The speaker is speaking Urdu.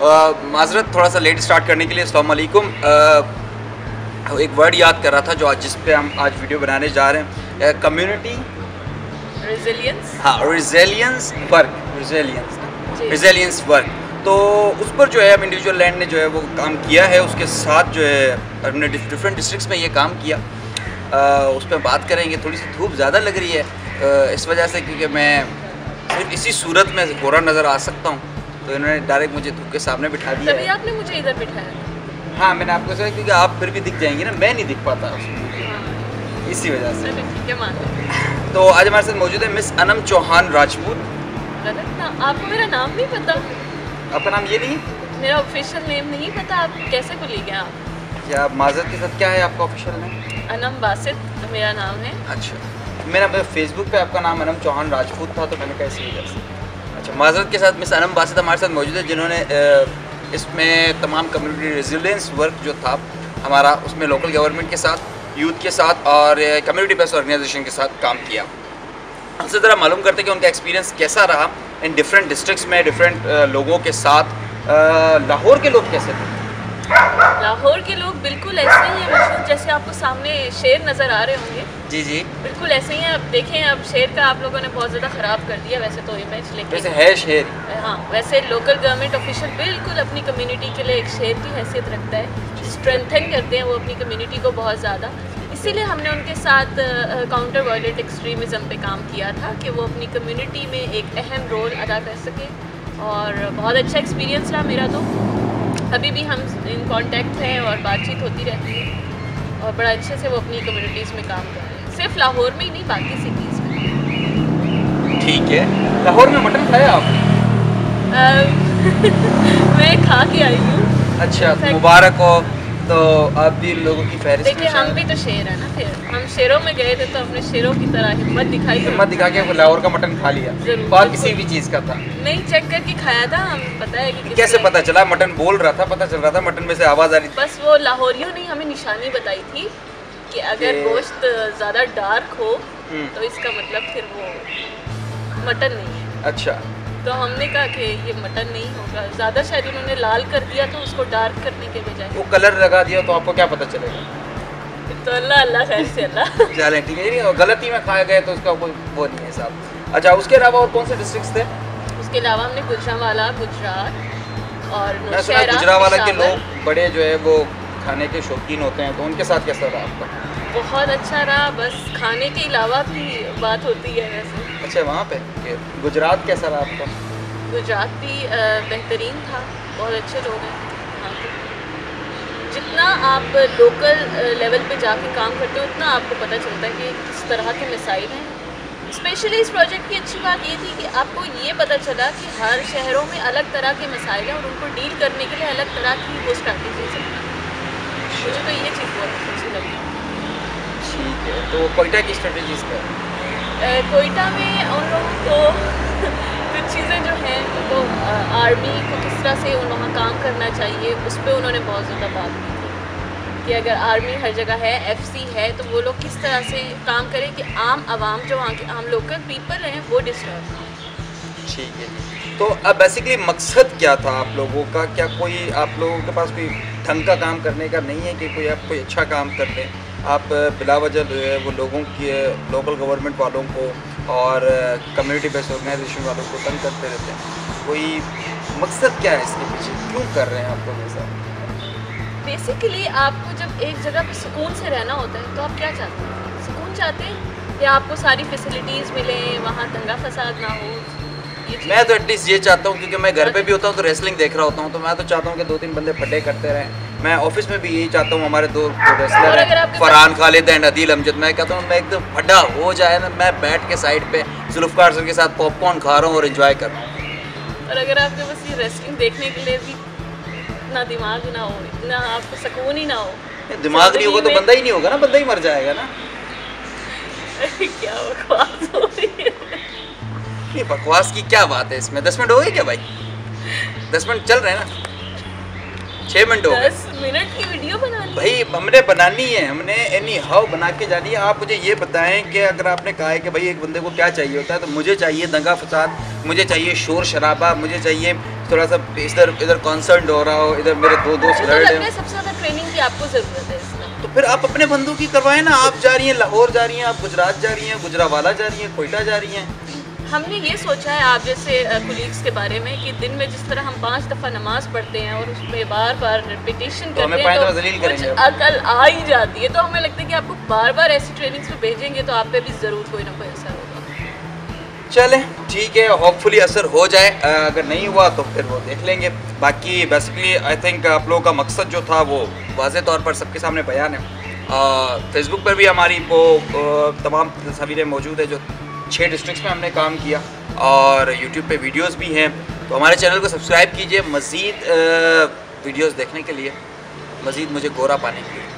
معذرت تھوڑا سا لیٹ اسٹارٹ کرنے کے لیے السلام علیکم۔ ایک ورڈ یاد کر رہا تھا جو آج جس پہ ہم آج ویڈیو بنانے جا رہے ہیں۔ کمیونٹی ہاں resilience work resilience resilience work تو اس پر جو ہے اب انڈیویجول لینڈ نے جو ہے وہ کام کیا ہے۔ اس کے ساتھ جو ہے ہم نے ڈفرینٹ ڈسٹرکس میں یہ کام کیا۔ اس پہ بات کریں گے۔ تھوڑی سی دھوپ زیادہ لگ رہی ہے۔ اس وجہ سے کیونکہ میں صرف اسی صورت میں گورا نظر آ سکتا ہوں۔ تو انہوں نے ڈائریکٹ مجھے دھوپ کے سامنے بٹھا دیا تبھی آپ نے مجھے ادھر بٹھایا۔ ہاں میں نے آپ کو سوچا کیونکہ آپ پھر بھی دکھ جائیں گے نا میں نہیں دکھ پاتا۔ اسی وجہ سے۔ تو آج ہمارے ساتھ موجود ہے مس انم چوہان راجپوت۔ آپ کو میرا نام نہیں پتا؟ آپ کا نام یہ نہیں؟ میرا آفیشیل نیم نہیں پتا آپ کیسے بھولی گئے آپ؟ کیا معذرت کے ساتھ کیا ہے آپ کا آفیشیل نیم انم باسط میرا نام ہے۔ اچھا۔ میرا فیس بک پہ آپ کا نام انم چوہان راجپوت تھا تو میں نے کہا اسی وجہ سے۔ اچھا معذرت کے ساتھ مس انم باسط ہمارے ساتھ موجود ہے، جنہوں نے اس میں تمام کمیونٹی ریزیلینس ورک جو تھا، ہمارا اس میں لوکل گورنمنٹ کے ساتھ یوتھ کے ساتھ اور کمیونٹی بیس آرگنائزیشن کے ساتھ کام کیا۔ ہم سے ذرا معلوم کرتے کہ ان کا ایکسپیرینس کیسا رہا۔ ان ڈفرینٹ ڈسٹرکس میں ڈفرینٹ لوگوں کے ساتھ لاہور کے لوگ کیسے تھے؟ لاہور کے لوگ بالکل ایسے ہی ہیں مشہور جیسے آپ کو سامنے شیر نظر آ رہے ہوں گے۔ جی جی۔ بالکل ایسے ہی ہیں۔ اب دیکھیں اب شیر کا آپ لوگوں نے بہت زیادہ خراب کر دیا ویسے تو امیج ویسے لیکن ہے شہر ہاں ویسے لوکل گورنمنٹ آفیشیل بالکل اپنی کمیونٹی کے لیے ایک شیر کی حیثیت رکھتا ہے۔ اسٹرینتھن کرتے ہیں وہ اپنی کمیونٹی کو بہت زیادہ۔ اسی لیے ہم نے ان کے ساتھ کاؤنٹر وائلٹ ایکسٹریمزم پہ کام کیا تھا کہ وہ اپنی کمیونٹی میں ایک اہم رول ادا کر سکے اور بہت اچھا ایکسپیرینس رہا میرا تو۔ ابھی بھی ہم ان کانٹیکٹ ہیں اور بات چیت ہوتی رہتی ہے اور بڑا اچھے سے وہ اپنی کمیونٹیز میں کام کر رہے ہیں۔ صرف لاہور میں ہی نہیں باقی سٹیز میں۔ ٹھیک ہے۔ لاہور میں مٹن کھایا آپ نے؟ میں کھا کے آئی ہوں۔ اچھا مبارک ہو۔ تو آپ بھی لوگوں کی فہرست دیکھیے ہم بھی تو شیر ہیں نا پھر ہم شیروں میں گئے تھے تو اپنے شیروں کی طرح ہمت دکھائی ہمت دکھا کے لاہور کا مٹن کھا لیا اور۔ کسی بھی چیز کا تھا نہیں چیک کر کے کھایا تھا ہم پتہ ہے کہ کیسے پتا چلا مٹن بول رہا تھا پتا چل رہا تھا مٹن میں سے آواز آ رہی تھی بس وہ لاہوریوں نے ہمیں نشانی بتائی تھی کہ اگر گوشت زیادہ ڈارک ہو ہم، تو اس کا مطلب پھر وہ مٹن نہیں ہے اچھا تو ہم نے کہا کہ یہ مٹن نہیں ہوگا۔ زیادہ شاید انہوں نے لال کر دیا تو اس کو ڈارک کرنے کے بجائے۔ وہ کلر لگا دیا تو آپ کو کیا پتا چلے گا؟ تو اللہ اللہ خیر سے اللہ۔ چلیں ٹھیک ہے نہیں غلطی میں کھائے گئے تو اس کا کوئی وہ نہیں ہے صاحب اچھا اس کے علاوہ اور کون سے ڈسٹرکٹس تھے؟ اس کے علاوہ ہم نے گجرا گجرات اور میں سنا گجرا والا کے لوگ بڑے جو ہے وہ کھانے کے شوقین ہوتے ہیں تو ان کے ساتھ کیسا رہا آپ کا؟ بہت اچھا رہا بس کھانے کے علاوہ بھی بات ہوتی ہے ویسے اچھا وہاں پہ گجرات کیسا رہا آپ کا؟ گجرات بھی بہترین تھا بہت اچھے لوگ ہیں۔ جتنا آپ لوکل لیول پہ جا کے کام کرتے ہو اتنا آپ کو پتہ چلتا ہے کہ کس طرح کے مسائل ہیں۔ اسپیشلی اس پروجیکٹ کی اچھی بات یہ تھی کہ آپ کو یہ پتہ چلا کہ ہر شہروں میں الگ طرح کے مسائل ہیں اور ان کو ڈیل کرنے کے لیے الگ طرح کی وہ اسٹریٹجیز ہیں۔ مجھے تو یہ چیز بہت اچھی لگی۔ ٹھیک ہے تو کوئٹہ کی اسٹریٹجیز کیا ہے کوئٹہ میں ان لوگوں کو کچھ چیزیں جو ہیں کو آرمی کو کس طرح سے ان وہاں کام کرنا چاہیے اس پہ انہوں نے بہت زیادہ بات کی تھی کہ اگر آرمی ہر جگہ ہے ایف سی ہے تو وہ لوگ کس طرح سے کام کریں کہ عام عوام جو وہاں کے عام لوکل پیپل ہیں وہ ڈسٹرب ٹھیک ہے۔ تو اب بیسیکلی مقصد کیا تھا آپ لوگوں کا؟ کیا کوئی آپ لوگوں کے پاس کوئی ڈھنگ کا کام کرنے کا نہیں ہے کہ کوئی آپ کوئی اچھا کام کر لیں؟ آپ بلا وجہ جو ہے وہ لوگوں کی لوکل گورنمنٹ والوں کو اور کمیونٹی بیس آرگنائزیشن والوں کو تنگ کرتے رہتے ہیں۔ کوئی مقصد کیا ہے اس کے پیچھے؟ کیوں کر رہے ہیں آپ لوگ ایسا؟ بیسیکلی آپ کو جب ایک جگہ پہ سکون سے رہنا ہوتا ہے تو آپ کیا چاہتے ہیں؟ سکون چاہتے ہیں کہ آپ کو ساری فیسلٹیز ملیں وہاں دنگا فساد نہ ہو؟ میں تو ایٹ لیسٹ یہ چاہتا ہوں کیونکہ میں گھر پہ بھی ہوتا ہوں تو ریسلنگ دیکھ رہا ہوتا ہوں تو میں تو چاہتا ہوں کہ دو تین بندے پھڈے کرتے رہیں۔ میں آفس میں بھی یہی چاہتا ہوں ہمارے دو ریسلر ہیں فرحان خالد اینڈ عدیل امجد میں کہتا ہوں میں ایک دم پھڈا ہو جائے نا میں بیٹھ کے سائڈ پہ ذوالفقار سر کے ساتھ پاپ کارن کھا رہا ہوں اور انجوائے کر رہا ہوں۔ اور اگر آپ کے بس یہ ریسلنگ دیکھنے کے لیے بھی اتنا دماغ نہ ہو اتنا آپ کو سکون ہی نہ ہو دماغ نہیں ہوگا تو بندہ ہی نہیں ہوگا نا بندہ ہی مر جائے گا نا۔ کیا بکواس ہو رہی ہے؟ بکواس کی کیا بات ہے اس میں؟ دس منٹ ہو گئے کیا بھائی؟ دس منٹ چل رہے ہیں نا۔ چھ منٹ ہو گئے منٹ کی ویڈیو بنانی بھائی ہم نے بنانی ہے ہم نے اینی ہاؤ بنا کے جانی ہے آپ مجھے یہ بتائیں کہ اگر آپ نے کہا ہے کہ بھائی ایک بندے کو کیا چاہیے ہوتا ہے تو مجھے چاہیے دنگا فساد مجھے چاہیے شور شرابہ مجھے چاہیے تھوڑا سا ادھر ادھر کانسرٹ ہو رہا ہو ادھر میرے دو دوست لڑ رہے ہیں۔ ٹریننگ کی آپ کو ضرورت ہے تو پھر آپ اپنے بندوں کی کروائیں نا۔ آپ جا رہی ہیں لاہور جا رہی ہیں آپ گجرات جا رہی ہیں گجرا والا جا رہی ہیں کوئٹہ جا رہی ہیں۔ ہم نے یہ سوچا ہے آپ جیسے کولیگس کے بارے میں کہ دن میں جس طرح ہم پانچ دفعہ نماز پڑھتے ہیں اور اس میں بار بار ریپیٹیشن کرتے ہیں تو کچھ عقل آ ہی جاتی ہے تو ہمیں لگتا ہے کہ آپ کو بار بار ایسی ٹریننگس پہ بھیجیں گے تو آپ پہ بھی ضرور کوئی نہ کوئی اثر ہوگا۔ چلیں ٹھیک ہے ہوپ فلی اثر ہو جائے۔ اگر نہیں ہوا تو پھر وہ دیکھ لیں گے۔ باقی بیسکلی آئی تھنک آپ لوگوں کا مقصد جو تھا وہ واضح طور پر سب کے سامنے بیان ہے۔ فیس بک پر بھی ہماری وہ تمام تصاویریں موجود ہیں جو چھ ڈسٹرکس میں ہم نے کام کیا اور یوٹیوب پہ ویڈیوز بھی ہیں۔ تو ہمارے چینل کو سبسکرائب کیجیے مزید ویڈیوز دیکھنے کے لیے۔ مزید مجھے گورا پانے کے لیے۔